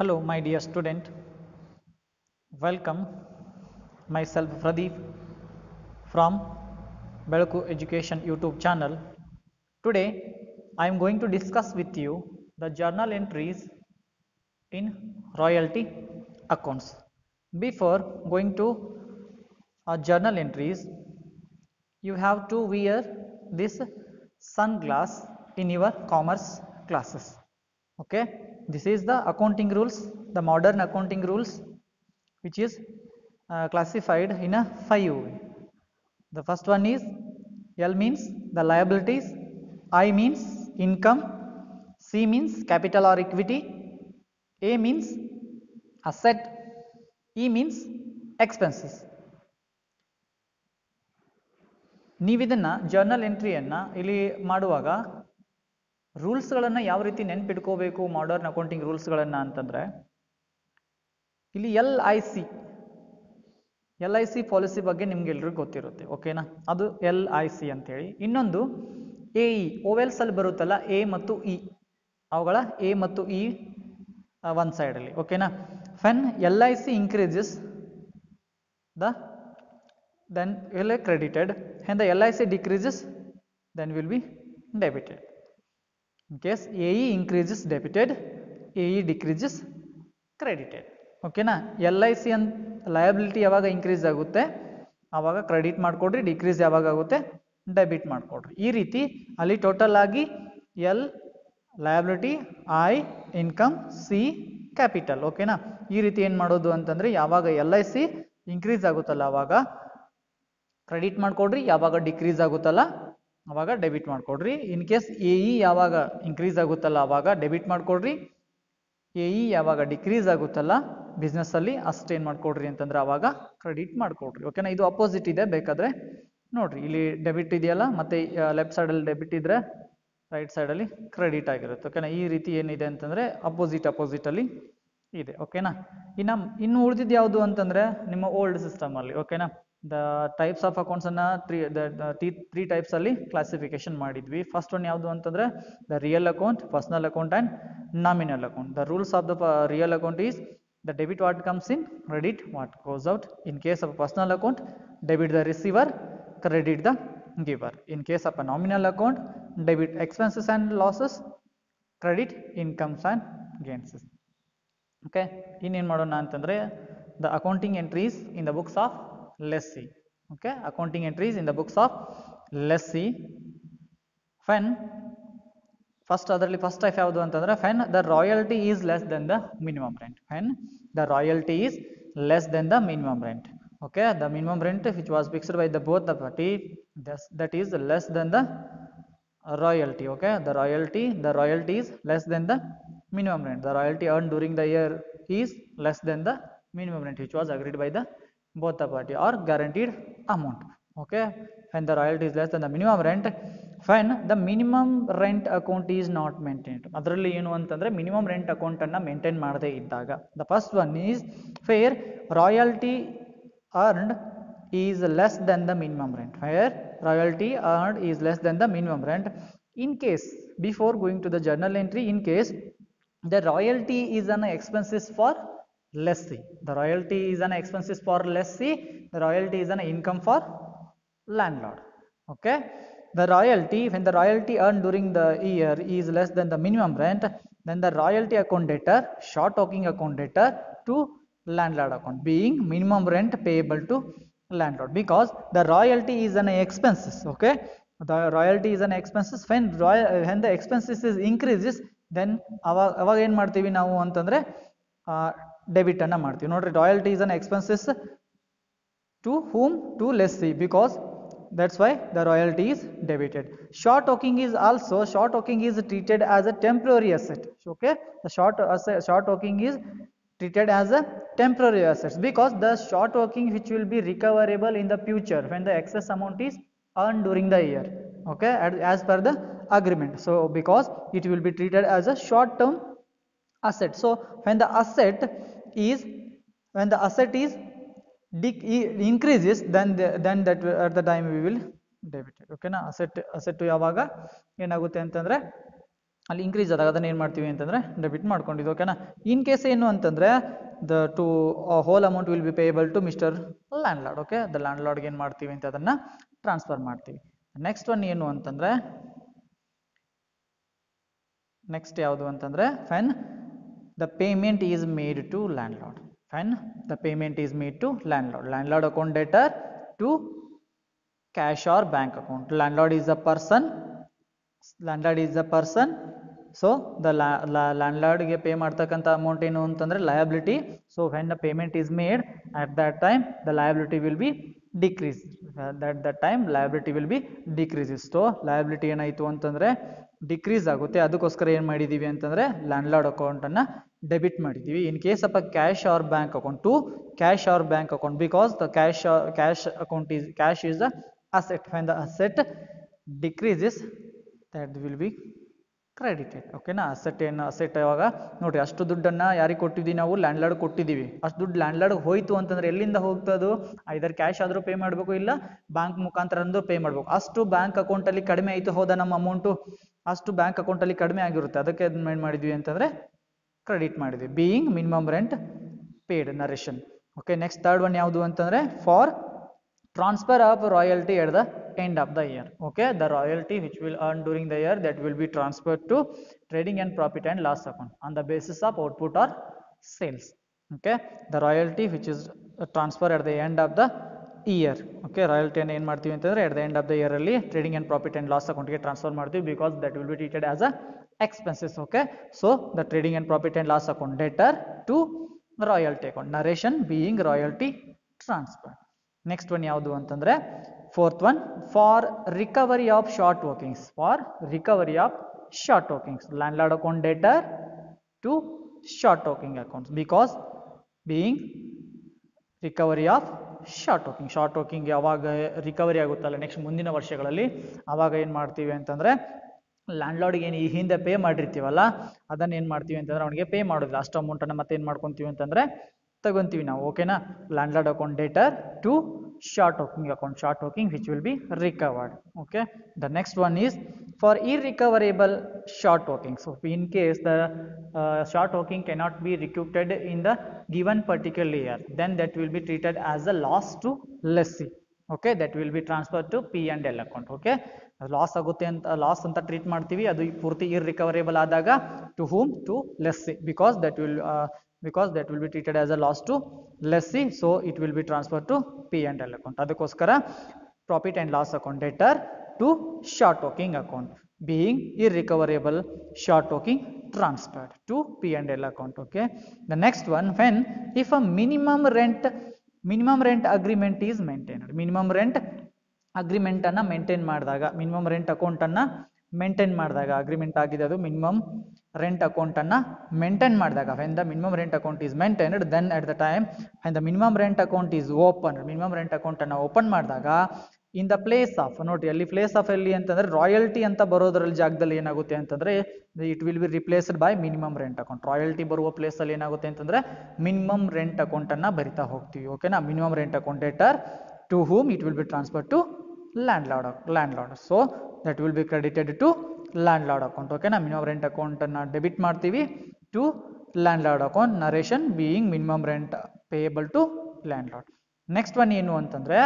Hello, my dear student. Welcome. Myself Pradeep from Belaku Education YouTube channel. Today, I am going to discuss with you the journal entries in royalty accounts. Before going to uh, journal entries, you have to wear this sunglass in your commerce classes okay this is the accounting rules the modern accounting rules which is uh, classified in a five way the first one is l means the liabilities i means income c means capital or equity a means asset e means expenses ನೀವಿದನ್ನ journal ಎಂಟ್ರಿಯನ್ನು ಇಲ್ಲಿ ಮಾಡುವಾಗ ರೂಲ್ಸ್ಗಳನ್ನು ಯಾವ ರೀತಿ ನೆನ್ಪಿಟ್ಕೋಬೇಕು modern accounting ರೂಲ್ಸ್ಗಳನ್ನು ಅಂತಂದರೆ, ಇಲ್ಲಿ L I C, L I C policy ಬಗ್ಗೆ ನಿಮ್ಗೆ ಎಲ್ರಿಗೂ ಗೊತ್ತಿರುತ್ತೆ, ಓಕೆನಾ? ಅದು ಎಲ್ ಐ ಸಿ ಅಂತೇಳಿ. ಇನ್ನೊಂದು, ಎ ಇ, ಓವೆಲ್ಸಲ್ಲಿ ಬರುತ್ತಲ್ಲ, ಎ ಮತ್ತು ಇ, ಅವುಗಳ ಎ ಮತ್ತು ಇ ಒನ್ ಸೈಡಲ್ಲಿ, ಓಕೆನಾ? When L I C increases the then will a credited credited the L I C decreases then will be in case AE debited A E decreases credited ಓಕೆನಾ L I C ಅಂತ liability ಯಾವಾಗ increase ಆಗುತ್ತೆ? ಆವಾಗ credit ಮಾಡಿಕೊಡ್ರಿ decrease ಯಾವಾಗ ಆಗುತ್ತೆ? Debit ಮಾಡಿಕೊಡ್ರಿ. ಈ ರೀತಿ ಅಲ್ಲಿ ಟೋಟಲ್ ಆಗಿ L liability I income C capital ಓಕೆನಾ ಈ ರೀತಿ ಏನು ಮಾಡೋದು ಅಂತಂದರೆ ಯಾವಾಗ ಎಲ್ ಐ ಸಿ ಇನ್ಕ್ರೀಸ್ ಆಗುತ್ತಲ್ಲ ಆವಾಗ ಕ್ರೆಡಿಟ್ ಮಾಡಿಕೊಡ್ರಿ, ಯಾವಾಗ ಡಿಕ್ರೀಸ್ ಆಗುತ್ತಲ್ಲ ಅವಾಗ ಡೆಬಿಟ್ ಮಾಡಿಕೊಡ್ರಿ. ಇನ್ ಕೇಸ್ ಎ ಇ ಯಾವಾಗ ಇನ್ಕ್ರೀಸ್ ಆಗುತ್ತಲ್ಲ, ಅವಾಗ ಡೆಬಿಟ್ ಮಾಡಿಕೊಡ್ರಿ. ಎ ಇ ಯಾವಾಗ ಡಿಕ್ರೀಸ್ ಆಗುತ್ತಲ್ಲ ಬಿಸ್ನೆಸ್ಸಲ್ಲಿ ಅಷ್ಟು ಏನು ಮಾಡಿಕೊಡ್ರಿ ಅಂತಂದ್ರೆ ಅವಾಗ ಕ್ರೆಡಿಟ್ ಮಾಡಿಕೊಡ್ರಿ. ಓಕೆನಾ ಇದು ಅಪೋಸಿಟ್ ಇದೆ ಬೇಕಾದರೆ. ನೋಡ್ರಿ, ಇಲ್ಲಿ ಡೆಬಿಟ್ ಇದೆಯಲ್ಲ, ಮತ್ತೆ ಲೆಫ್ಟ್ ಸೈಡಲ್ಲಿ ಡೆಬಿಟ್ ಇದ್ರೆ ರೈಟ್ ಸೈಡಲ್ಲಿ ಕ್ರೆಡಿಟ್ ಆಗಿರುತ್ತೆ. ಓಕೆನಾ ಈ ರೀತಿ ಏನಿದೆ ಅಂತಂದರೆ ಅಪೋಸಿಟ್ ಅಪೋಸಿಟಲ್ಲಿ ಇದೆ. ಓಕೆನಾ ಇನ್ನು ಇನ್ನು ಉಳಿದಿದ್ದು ಯಾವುದು ಅಂತಂದರೆ ನಿಮ್ಮ ಓಲ್ಡ್ ಸಿಸ್ಟಮಲ್ಲಿ ಓಕೆನಾ ದ ಟೈಪ್ಸ್ ಆಫ್ ಅಕೌಂಟ್ಸನ್ನು ತ್ರೀ ದ ತ್ರೀ ಟೈಪ್ಸಲ್ಲಿ ಕ್ಲಾಸಿಫಿಕೇಶನ್ ಮಾಡಿದ್ವಿ. ಫಸ್ಟ್ ಒನ್ ಯಾವುದು ಅಂತಂದರೆ the real account personal account and nominal account the rules of the real account is the debit what comes in credit what goes out in case of personal account debit the receiver credit the giver in case of a nominal account debit expenses and losses credit incomes and gainses okay ಇನ್ನೇನು ಮಾಡೋಣ ಅಂತಂದರೆ the accounting entries in the books of lessee okay accounting entries in the books of lessee when first ಅದರಲ್ಲಿ first type ಯಾವುದು ಅಂತಂದ್ರೆ when the royalty is less than the minimum rent when the royalty is less than the minimum rent okay the minimum rent which was fixed by the both the party this, that is less than the royalty okay the royalty the royalty is less than the minimum rent the royalty earned during the year is less than the minimum rent which was agreed by the both the party or guaranteed amount okay when the royalty is less than the minimum rent when the minimum rent account is not maintained ಅದರಲ್ಲಿ ಏನು ಅಂತಂದ್ರೆ minimum rent account ಅನ್ನ maintain ಮಾಡದೇ ಇದ್ದಾಗ the first one is where royalty earned is less than the minimum rent where royalty earned is less than the minimum rent in case before going to the journal entry in case the royalty is an expenses for lessee the royalty is an expenses for lessee the royalty is an income for landlord okay the royalty when the royalty earned during the year is less than the minimum rent then the royalty account debtor short talking account debtor to landlord account being minimum rent payable to landlord because the royalty is an expenses okay the royalty is an expenses when royal when the expenses is increases then ಅವಾಗ ಅವಾಗ ಏನು ಮಾಡ್ತೀವಿ ನಾವು ಅಂತಂದರೆ debit ಅನ್ನ ಮಾಡ್ತೀವಿ ನೋಡ್ರಿ royalty is an expenses to whom to lessee because that's why the royalty is debited short talking is also short talking is treated as a temporary asset okay the short asset, short talking is treated as a temporary assets because the short working which will be recoverable in the future when the excess amount is earned during the year okay as, as per the agreement so because it will be treated as a short term asset. So when the asset is when the asset is i- increases then the, then that at the time we will debit it. ಓಕೆನಾ asset asset ಯಾವಾಗ ಏನಾಗುತ್ತೆ antandre ಅಲ್ಲಿ increase ಆದಾಗ ಅದನ್ನ ಏನು ಮಾಡ್ತೀವಿ ಅಂತಂದ್ರೆ debit ಮಾಡ್ಕೊಂಡಿದ್ದು. ಓಕೆನಾ ಇನ್ ಕೇಸ್ ಏನು ಅಂತಂದ್ರೆ the to whole amount will be payable to mister landlord okay the land ಲಾರ್ಡ್ಗೆ ಏನು ಮಾಡ್ತೀವಿ ಅಂತ ಅದನ್ನ ಟ್ರಾನ್ಸ್ಫರ್ ಮಾಡ್ತೀವಿ. ನೆಕ್ಸ್ಟ್ ಒನ್ ಏನು ಅಂತಂದ್ರೆ ನೆಕ್ಸ್ಟ್ ಯಾವುದು ಅಂತಂದ್ರೆ when The payment is made to landlord when the payment is made to landlord landlord account debtor to cash or bank account. Landlord is a person. Landlord is a person. So the ಲ್ಯಾಂಡ್ಲಾರ್ಡ್ಗೆ pay ಮಾಡ್ತಕ್ಕಂಥ amount ಏನು ಅಂತಂದರೆ liability so when the payment is made at that time the liability will be decrease that the time liability will be decreases so liability ಏನಾಯಿತು ಅಂತಂದರೆ decrease ಆಗುತ್ತೆ. ಅದಕ್ಕೋಸ್ಕರ ಏನು ಮಾಡಿದ್ದೀವಿ ಅಂತಂದರೆ ಲ್ಯಾಂಡ್ಲಾರ್ಡ್ ಅಕೌಂಟನ್ನು ಡೆಬಿಟ್ ಮಾಡಿದ್ದೀವಿ in case of a cash or bank account to cash or bank account because the cash cash account is cash is the asset fine the asset decreases that will be credited ಓಕೆನಾ asset ಏನು asset ಯಾವಾಗ? ನೋಡಿರಿ, ಅಷ್ಟು ದುಡ್ಡನ್ನು ಯಾರಿಗೆ ಕೊಟ್ಟಿದ್ದೀವಿ ನಾವು? Landlord ಕೊಟ್ಟಿದ್ದೀವಿ. ಅಷ್ಟು ದುಡ್ಡು ಲ್ಯಾಂಡ್ಲಾರ್ಡ್ ಹೋಯಿತು ಅಂತಂದ್ರೆ ಎಲ್ಲಿಂದ ಹೋಗ್ತದು ಐದರ್ ಕ್ಯಾಶ್ ಆದರೂ ಪೇ ಮಾಡಬೇಕು, ಇಲ್ಲ ಬ್ಯಾಂಕ್ ಮುಖಾಂತರ ಅಂದರೂ ಪೇ ಮಾಡಬೇಕು. ಅಷ್ಟು ಬ್ಯಾಂಕ್ ಅಕೌಂಟಲ್ಲಿ ಕಡಿಮೆ ಆಯಿತು, ಹೌದಾ ನಮ್ಮ ಅಮೌಂಟು ಅಷ್ಟು ಬ್ಯಾಂಕ್ ಅಕೌಂಟಲ್ಲಿ ಕಡಿಮೆ ಆಗಿರುತ್ತೆ. ಅದಕ್ಕೆ ಅದನ್ನ ಏನು ಮಾಡಿದ್ವಿ ಅಂತಂದರೆ ಕ್ರೆಡಿಟ್ ಮಾಡಿದ್ವಿ. Being minimum rent paid narration okay next third one ಯಾವುದು ಅಂತಂದರೆ for transfer of royalty at the end of the year okay the royalty which will earn during the year that will be transfer to trading and profit and loss account on the basis of output or sales okay the royalty which is transfer at the end of the year okay ರಾಯಲ್ಟಿಯನ್ನು ಏನು ಮಾಡ್ತೀವಿ ಅಂತಂದರೆ at the end of the ಇಯರಲ್ಲಿ trading and profit and loss ಅಕೌಂಟ್ಗೆ transfer ಮಾಡ್ತೀವಿ because that will be treated as a expenses okay so the trading and profit and loss account debtor to royalty account narration being royalty transfer next one ಯಾವುದು ಅಂತಂದರೆ fourth one for recovery of short workings for recovery of short workings landlord account debtor to short working accounts because being recovery of short working. Short working ಯಾವಾಗ recovery ಆಗುತ್ತಲ್ಲ next ಮುಂದಿನ ವರ್ಷಗಳಲ್ಲಿ. ಆವಾಗ ಏನು ಮಾಡ್ತೀವಿ ಅಂತಂದರೆ ಲ್ಯಾಂಡ್ಲಾರ್ಡ್ಗೆ ಏನು ಈ ಹಿಂದೆ ಪೇ ಮಾಡಿರ್ತೀವಲ್ಲ, ಅದನ್ನು ಏನು ಮಾಡ್ತೀವಿ ಅಂತಂದರೆ ಅವನಿಗೆ ಪೇ ಮಾಡೋದಿಲ್ಲ ಅಷ್ಟು ಅಮೌಂಟನ್ನು ಮತ್ತೆ ಏನು ಮಾಡ್ಕೊತೀವಿ ಅಂತಂದರೆ, ತಗೊಂತೀವಿ ನಾವು ಓಕೆನಾ landlord account debtor to short working account short working which will be recovered okay the next one is for irrecoverable short working so in case the uh, short working cannot be recouped in the given particular year then that will be treated as a loss to lessee okay that will be transferred to p and l account okay loss ಆಗುತ್ತೆ ಅಂತ loss ಅಂತ treat ಮಾಡ್ತೀವಿ ಅದು ಪೂರ್ತಿ irrecoverable ಆದಾಗ to whom to lessee because that will because that will be treated as a loss to lessee so it will be transfer to P and L account ಅದಕ್ಕೋಸ್ಕರ profit and loss account ಡೇಟರ್ to short working account being irrecoverable, short working transferred to P and L account, okay? The next one, when if a minimum rent minimum rent agreement is maintained. Minimum rent agreement ಅನ್ನ maintain ಮಾಡಿದಾಗ minimum rent account ಅನ್ನ maintain ಮಾಡಿದಾಗ agreement ಆಗಿದೆ ಅದು minimum rent account ಅನ್ನ maintain ಮಾಡಿದಾಗ when the minimum rent account is maintained then at the time when the minimum rent account is open minimum rent account ಅನ್ನ open ಮಾಡಿದಾಗ in the place of ನೋಡ್ರಿ ಅಲ್ಲಿ place of ಎಲ್ಲಿ ಅಂತಂದ್ರೆ royalty ಅಂತ ಬರೋದ್ರಲ್ಲಿ ಜಾಗದಲ್ಲಿ ಏನಾಗುತ್ತೆ ಅಂತಂದ್ರೆ it will be replaced by minimum rent account royalty ಬರುವ ಪ್ಲೇಸ್ ಅಲ್ಲಿ ಏನಾಗುತ್ತೆ ಅಂತಂದ್ರೆ ಮಿನಿಮಮ್ ರೆಂಟ್ ಅಕೌಂಟ್ ಅನ್ನ ಬರಿತಾ ಹೋಗ್ತೀವಿ ಓಕೆನಾ minimum rent account debtor it will be transfer to landlord landlord so that will be credited to landlord account ಓಕೆನಾ minimum rent account ಅನ್ನ ಡೆಬಿಟ್ ಮಾಡ್ತೀವಿ to landlord account narration being minimum rent payable to landlord next one ಏನು ಅಂತಂದ್ರೆ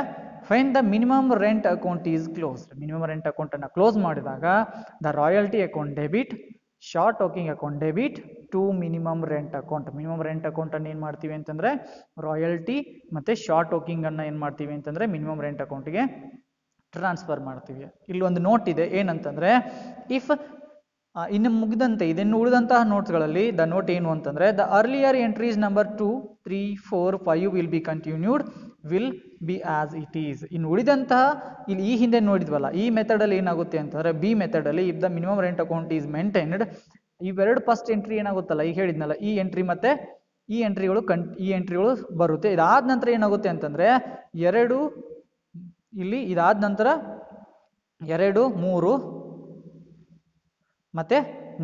fine the minimum rent account is closed minimum rent account ಅನ್ನು close ಮಾಡಿದಾಗ the royalty account debit short working account debit to minimum rent account minimum rent account ಅನ್ನು ಏನು ಮಾಡ್ತೀವಿ ಅಂತಂದ್ರೆ royalty ಮತ್ತೆ short working ಅನ್ನ ಏನು ಮಾಡ್ತೀವಿ ಅಂತಂದ್ರೆ ಮಿನಿಮಮ್ ರೆಂಟ್ ಅಕೌಂಟ್ಗೆ ಟ್ರಾನ್ಸ್ಫರ್ ಮಾಡ್ತೀವಿ. ಇಲ್ಲಿ ಒಂದು ನೋಟ್ ಇದೆ, ಏನಂತಂದ್ರೆ ಇಫ್ ಇನ್ನು ಮುಗಿದಂತೆ, ಇದನ್ನು ಉಳಿದಂತಹ ನೋಟ್ಸ್ಗಳಲ್ಲಿ ದ ನೋಟ್ ಏನು ಅಂತಂದ್ರೆ the earlier entries number two three four five will be continued will be as it is ಇನ್ನು ಉಳಿದಂತಹ ಇಲ್ಲಿ ಈ ಹಿಂದೆ ನೋಡಿದ್ವಲ್ಲ, ಈ ಮೆಥಡಲ್ಲಿ ಏನಾಗುತ್ತೆ ಅಂತಂದರೆ B ಮೆಥಡಲ್ಲಿ if the minimum rent account is maintained ಇವೆರಡು ಫಸ್ಟ್ ಎಂಟ್ರಿ ಏನಾಗುತ್ತಲ್ಲ, ಈಗ ಹೇಳಿದ್ನಲ್ಲ, ಈ ಎಂಟ್ರಿ ಮತ್ತೆ ಈ ಎಂಟ್ರಿಗಳು ಕಂಟ್ ಈ ಎಂಟ್ರಿಗಳು ಬರುತ್ತೆ. ಇದಾದ ನಂತರ ಏನಾಗುತ್ತೆ ಅಂತಂದರೆ, ಎರಡು, ಇಲ್ಲಿ ಇದಾದ ನಂತರ ಎರಡು, ಮೂರು, ಮತ್ತೆ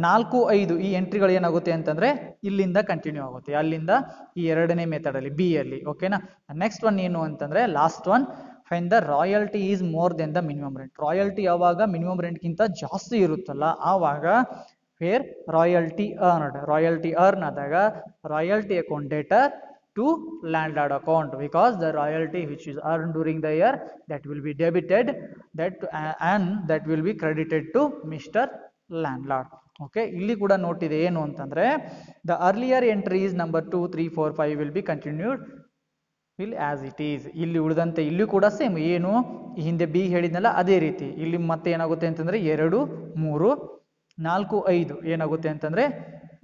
ನಾಲ್ಕು ಐದು ಈ ಎಂಟ್ರಿಗಳು ಏನಾಗುತ್ತೆ ಅಂತಂದ್ರೆ ಇಲ್ಲಿಂದ ಕಂಟಿನ್ಯೂ ಆಗುತ್ತೆ. ಅಲ್ಲಿಂದ ಈ ಎರಡನೇ ಮೆಥಡ್ ಅಲ್ಲಿ ಬಿ ಅಲ್ಲಿ ಓಕೆನಾ ನೆಕ್ಸ್ಟ್ ಒನ್ ಏನು ಅಂತಂದ್ರೆ last one fine the royalty is more then the minimum rent royalty ಯಾವಾಗ? ಮಿನಿಮಮ್ ರೆಂಟ್ಗಿಂತ ಜಾಸ್ತಿ ಇರುತ್ತಲ್ಲ, ಆವಾಗ fair royalty earned royalty earn ಆದಾಗ royalty account debtor to landlord account because the royalty which is earn during the year that will be debited that and that will be credited to mister landlord okay ಇಲ್ಲಿ ಕೂಡ ನೋಟಿದೆ ಏನು ಅಂತಂದರೆ the earlier entries number two three four five will be continued will as it is ಇಲ್ಲಿ ಉಳಿದಂತೆ ಇಲ್ಲಿ ಕೂಡ same ಏನು? ಹಿಂದೆ ಬಿ ಹೇಳಿದ್ನಲ್ಲ, ಅದೇ ರೀತಿ. ಇಲ್ಲಿ ಮತ್ತೆ ಏನಾಗುತ್ತೆ ಅಂತಂದರೆ, ಎರಡು, ಮೂರು, ನಾಲ್ಕು, ಐದು ಏನಾಗುತ್ತೆ ಅಂತಂದರೆ,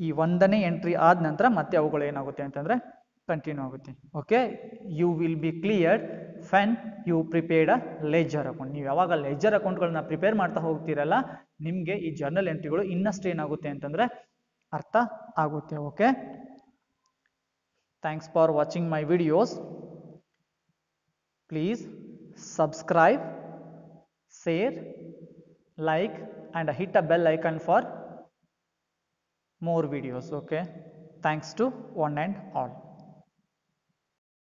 ಈ ಒಂದನೇ ಎಂಟ್ರಿ ಆದ ನಂತರ ಮತ್ತೆ ಅವುಗಳು ಏನಾಗುತ್ತೆ ಅಂತಂದರೆ ಕಂಟಿನ್ಯೂ ಆಗುತ್ತೆ. Okay you will be cleared fan you prepared a ledger account ನೀವು ಯಾವಾಗ ಲೆಜರ್ ಅಕೌಂಟ್ಗಳನ್ನ ಪ್ರಿಪೇರ್ ಮಾಡ್ತಾ ಹೋಗ್ತೀರಲ್ಲ ನಿಮಗೆ ಈ ಜರ್ನಲ್ ಎಂಟ್ರಿಗಳು ಇನ್ನಷ್ಟು ಏನಾಗುತ್ತೆ ಅಂತಂದರೆ ಅರ್ಥ ಆಗುತ್ತೆ okay thanks for watching my videos please subscribe share like and hit a bell icon for more videos okay thanks to one and all